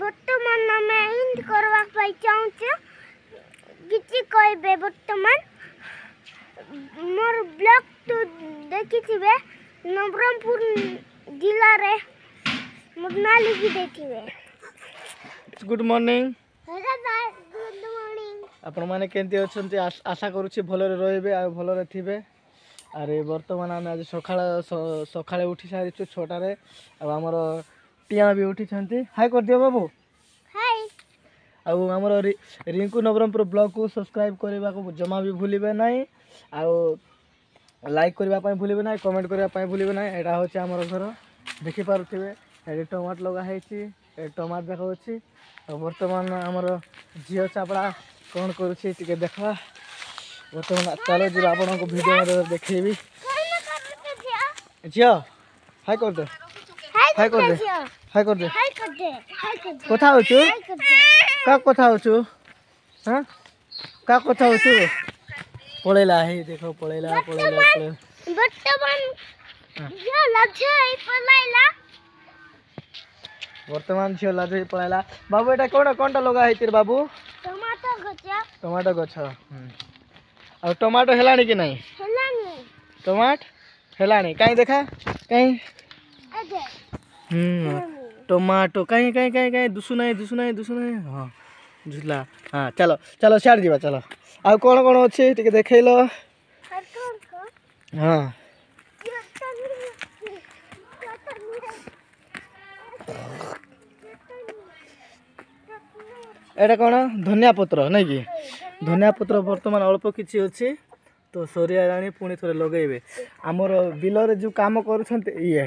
ବର୍ତ୍ତମାନ ଆମେ ଏମିତି କରିବା ପାଇଁ ଚାହୁଁଛୁ କିଛି କହିବେ ବର୍ତ୍ତମାନ ମୋର ବ୍ଲଗ୍ ତୁ ଦେଖିଥିବେ ନବରଙ୍ଗପୁର ଜିଲ୍ଲାରେ ମୋ ନାଁ ଲିଖି ଦେଇଥିବେ ଗୁଡ୍ ମର୍ଣ୍ଣିଂ ଆପଣମାନେ କେମିତି ଅଛନ୍ତି ଆଶା କରୁଛି ଭଲରେ ରହିବେ ଆଉ ଭଲରେ ଥିବେ ଆରେ ବର୍ତ୍ତମାନ ଆମେ ଆଜି ସକାଳ ସକାଳେ ଉଠି ସାରିଛୁ ଛଅଟାରେ ଆଉ ଆମର ଟିଆଁ ବି ଉଠିଛନ୍ତି ହାଇ କରିଦିଅ ବାବୁ ଆଉ ଆମର ରିଙ୍କୁ ନବରଙ୍ଗପୁର ବ୍ଲଗ୍କୁ ସବସ୍କ୍ରାଇବ୍ କରିବାକୁ ଜମା ବି ଭୁଲିବେ ନାହିଁ ଆଉ ଲାଇକ୍ କରିବା ପାଇଁ ଭୁଲିବେ ନାହିଁ କମେଣ୍ଟ କରିବା ପାଇଁ ଭୁଲିବେ ନାହିଁ ଏଇଟା ହେଉଛି ଆମର ଘର ଦେଖିପାରୁଥିବେ ଏଠି ଟମାଟୋ ଲଗା ହେଇଛି ଏଠି ଟମାଟୋ ଦେଖାଉଛି ଆଉ ବର୍ତ୍ତମାନ ଆମର ଝିଅ ଚାପଡ଼ା କ'ଣ କରୁଛି ଟିକେ ଦେଖିବା ବର୍ତ୍ତମାନ ଚାଲ ଯିବା ଆପଣଙ୍କୁ ଭିଡ଼ିଓ ଦେଖେଇବି ଝିଅ ହାଇ କରିଦିଅ হাই কর দে হাই কর দে কোথা হচ্ছু কাক কোথা হচ্ছু হ্যাঁ কাক কোথা হচ্ছু পড়েলা হে দেখো পড়েলা পড়েলা পড়েলা বর্তমান ঝিও হ্যাঁ। লাজে পড়াইলা বর্তমান ঝিও লাজে পড়াইলা বাবু এটা কোন কোনটা লগা হইতির বাবু টমাটো গছ টমাটো গছ আর টমাটো হেলানি কি নাই হেলানি টমাট হেলানি কাই দেখা কাই କାହିଁ କାହିଁ କାହିଁ कहीँ कहीँ कहीँ दुसुना ଦୁଶୁ ନାହିଁ ହଁ ଝୁଲା ହଁ ଚାଲ ଚାଲ ସିଆଡ଼େ ଯିବା ଚାଲ ଆଉ କ'ଣ କ'ଣ ଅଛି ଟିକେ ଦେଖେଇଲ ହଁ ଏଇଟା କ'ଣ ଧନିଆ ପତ୍ର ନାଇଁ କି ଧନିଆ ପତ୍ର ବର୍ତ୍ତମାନ ଅଳ୍ପ କିଛି ଅଛି ତ ସରିଗଲାଣି ପୁଣି ଥରେ ଲଗେଇବେ ଆମର ବିଲରେ ଯେଉଁ କାମ କରୁଛନ୍ତି ଇଏ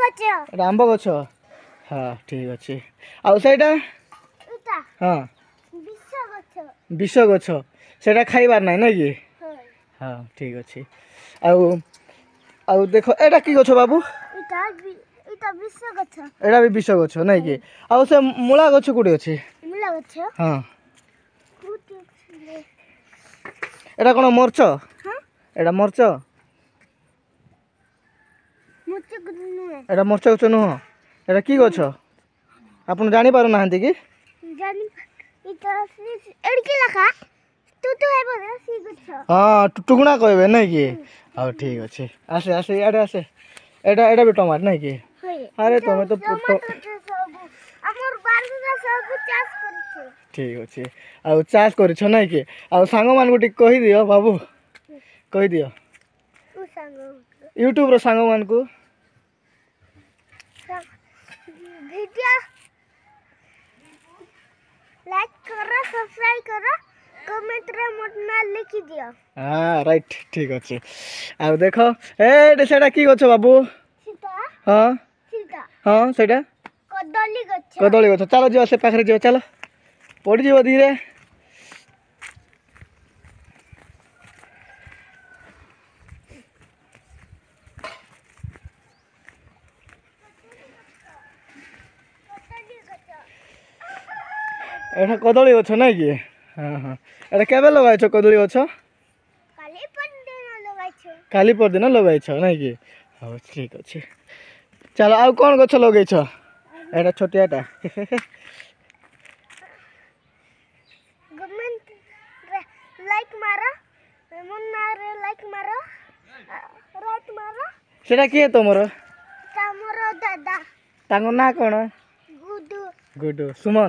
ଗଛ ଏଇଟା ଆମ୍ବ ଗଛ ହଁ ଠିକ୍ ଅଛି ଆଉ ସେଇଟା ହଁ ବିଷ ଗଛ ସେଇଟା ଖାଇବାର ନାହିଁ ନାଇଁ କି ହଁ ଠିକ୍ ଅଛି ଆଉ ଆଉ ଦେଖ ଏଇଟା କି ଗଛ ବାବୁ ଏଇଟା ବି ବିଷ ଗଛ ନାଇଁ କି ଆଉ ସେ ମୂଳା ଗଛ କୋଉଠି ଅଛି ହଁ ଏଇଟା କ'ଣ ମର୍ଚ୍ଚ ଏଇଟା ମର୍ଚ୍ଚ এটা ମର୍ଚ୍ଚ ଗଛ ନୁହଁ ଏଇଟା କି ଗଛ ଆପଣ ଜାଣିପାରୁନାହାନ୍ତି କି ହଁ ଟୁଟୁକୁଣା କହିବେ ନାଇଁ କି ହଉ ଠିକ୍ ଅଛି ଆସେ ଆସେ ଇଆଡ଼େ ଆସେ ଏଇଟା ଏଇଟା ବି ଟମାଟୋ ନାଇଁ କି ଆରେ ତମେ ତ ଠିକ୍ ଅଛି ଆଉ ଚାଷ କରିଛ ନାଇଁ କି ଆଉ ସାଙ୍ଗମାନଙ୍କୁ ଟିକେ କହିଦିଅ ବାବୁ କହିଦିଅ ୟୁଟ୍ୟୁବ୍ର ସାଙ୍ଗମାନଙ୍କୁ वीडियो लाइक करो सब्सक्राइब करो কমেন্টরে মোট না লিখি দিও হ্যাঁ রাইট ঠিক আছে আর দেখো এ সেটা কি গছ বাবু সেটা হ্যাঁ সেটা হ্যাঁ সেটা কদলি গছ কদলি গছ চলো যাও সে পাখরে যাও চলো পড়ি যাও ধীরে এটা କଦଳୀ ଗଛ ନାଇଁ କି ହଁ ହଁ ଏଇଟା କେବେ ଲଗାଇଛ କଦଳୀ ଗଛ କାଲି ପରଦିନ ଲଗାଇଛ ନାଇଁ କି ହଉ ଠିକ୍ ଅଛି ଚାଲ ଆଉ କ'ଣ ଗଛ ଲଗେଇଛ ଏଇଟା ଛୋଟିଆଟା ସେଟା କିଏ ତମର ତାଙ୍କ ନାଁ କ'ଣ ଗୁଡୁ ସୁମନ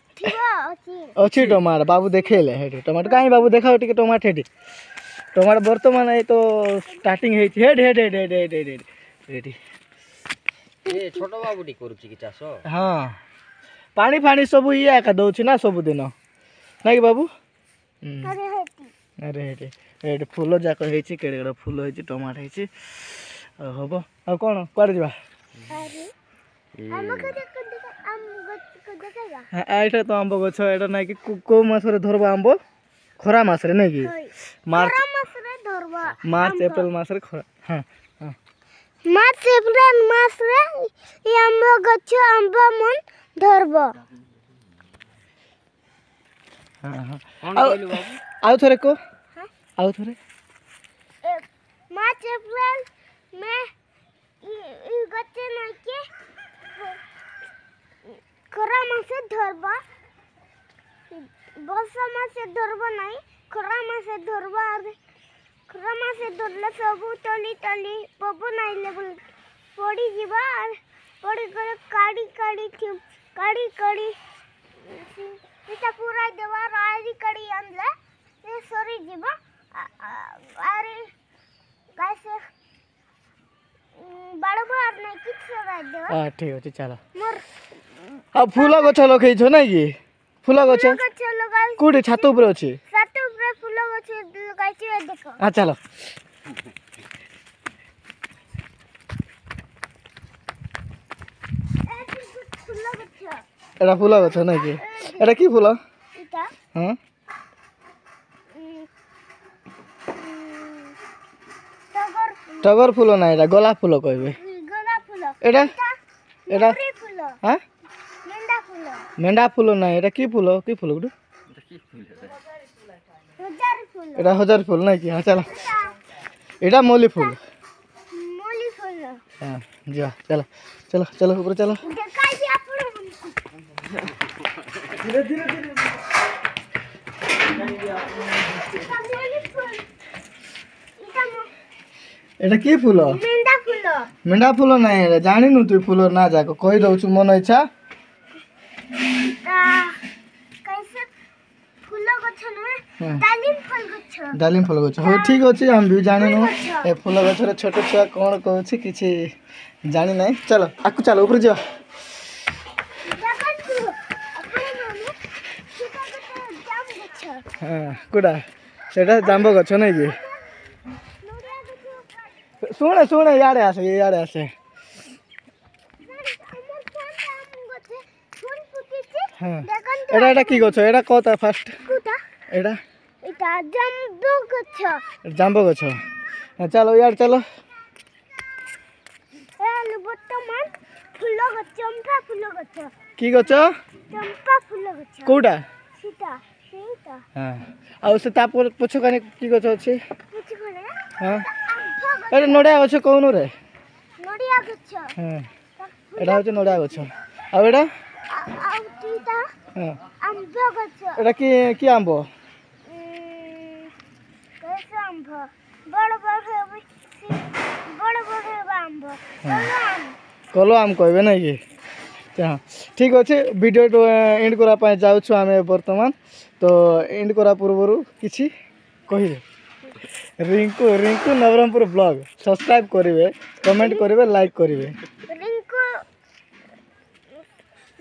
ଅଛି ଟମାଟୋ ବାବୁ ଦେଖେଇଲେ ହେଠି ଟମାଟୋ କାହିଁ ବାବୁ ଦେଖାଅ ଟିକେ ଟମାଟୋ ହେଠି ଟମାଟୋ ବର୍ତ୍ତମାନ ଏଇ ତ ଷ୍ଟାର୍ଟିଂ ହେଇଛି ହେଠି ହେଠି ହେଠି ହେଠି ହେଠି ହେଠି ହେଠି ଛୋଟ ବାବୁଟି କରୁଛି କି ଚାଷ ହଁ ପାଣି ଫାଣି ସବୁ ଇଏ ଏକା ଦେଉଛି ନା ସବୁଦିନ ନାଇଁ କି ବାବୁ ଆରେ ହେଠି ହେଠି ଫୁଲ ଯାକ ହେଇଛି କେଡ଼େ କେଡ଼େ ଫୁଲ ହେଇଛି ଟମାଟୋ ହେଇଛି ଆଉ ହବ ଆଉ କ'ଣ କୁଆଡ଼େ ଯିବା হ্যাঁ এটা তো আম্ব গছ এটা নাকি কেউ মাসরে ধরবো আম্ব খরা মাসরে নাকি মার্চ মার্চ এপ্রিল মাসরে খরা হ্যাঁ মার্চ এপ্রিল মাসরে এই আম্ব গছ আম্ব মন ধরবো ଆଉ ଥରେ କହ ଆଉ ଥରେ ମାର୍ଚ୍ଚ ଏପ୍ରିଲ ମେ ଗଛ ନାଇକି খরা মাছে ধরবা বর্ষা মাছে ধরবো নাই খরা মাছে ধরবা আর খরা মাছে ধরলে সবু তলি তলি পবু নাইলে বলে পড়ি যা আর পড়ি করে কাড়ি কাড়ি কাড়ি কাড়ি এটা পুরাই দেবা রাড়ি কাড়ি আনলে সে সরি যাব আর গাইছে বাড়বার নাই কিছু রাই দেবা হ্যাঁ ঠিক আছে চলো মোর ଆଉ ଫୁଲ ଗଛ ଲଗେଇଛ ନାଇଁ କି ଫୁଲ ଗଛ କୋଉଠି ଛାତ ଉପରେ ଅଛି ଚାଲ এটা ফুল গছ নাকি এটা কি ফুল হ্যাঁ টগর ফুল না এটা গোলাপ ফুল কইবে এটা এটা হ্যাঁ মেন্ডা ফুল না এটা কি ফুল কি ফুল গুটো এটা হাজার ফুল নাকি হ্যাঁ চলো এটা মলি ফুল হ্যাঁ যা চলো চলো চলো উপরে চলো ধীরে ধীরে এটা কি ফুল মেন্ডা ফুল মেন্ডা ফুল নাই জানিনু তুই ফুল না যাক কই দউছু মন ইচ্ছা ଡାଲିମ ଫୁଲ ଗଛ ହଉ ଠିକ୍ ଅଛି ଆମେ ବି ଜାଣିନୁ ଏ ଫୁଲ ଗଛର ଛୋଟ ଛୁଆ କ'ଣ କହୁଛି କିଛି ଜାଣିନାହିଁ ଚାଲ ଆକୁ ଚାଲ ଉପରୁ ଯିବା ହଁ କେଉଁଟା ସେଇଟା ଜାମ୍ବ ଗଛ ନାଇଁ କି ଶୁଣେ ଶୁଣେ ଇଆଡ଼େ ଆସେ ଇଆଡ଼େ ଆସେ ହଁ ଏଇଟା ଏଇଟା କି ଗଛ ଏଇଟା କହ ତା ଫାଷ୍ଟ ଏଇଟା এটা জাম্বো গছ জাম্বো গছ হ্যাঁ, চলো ইয়ার চলো এলো বর্তমান ফুল গছ চম্পা ফুল গছ কি গছ চম্পা ফুল গছ কোটা সেটা সেটা হ্যাঁ আর সে তারপর পছখানে কি গছ আছে পছখানে হ্যাঁ এটা নড়িয়া গছ কোন রে নড়িয়া গছ হ্যাঁ এটা হচ্ছে নড়িয়া গছ আর এটা হ্যাঁ। আম্ব গছ এটা কি কি আম্ব আম্ভ বড় বড় বড় বড় আম্ভ কলো আম কইবে নাকি হ্যাঁ ঠিক আছে ভিডিও এন্ড করা পাই যাওছু আমি বর্তমান তো এন্ড করা পূর্বরু কিছু কহিবে রিঙ্কু রিঙ্কু নবরঙ্গপুর ব্লগ সবসক্রাইব করবে কমেন্ট করবে লাইক করবে রিঙ্কু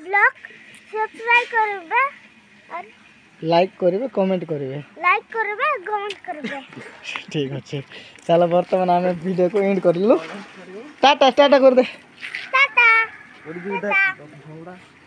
ব্লগ সবসক্রাইব করবে আর লাইক করবে কমেন্ট করবে লাইক করবে কমেন্ট করবে ঠিক আছে তাহলে বর্তমানে আমি ভিডিওকে এন্ড করিলু টাটা টাটা করে দে টাটা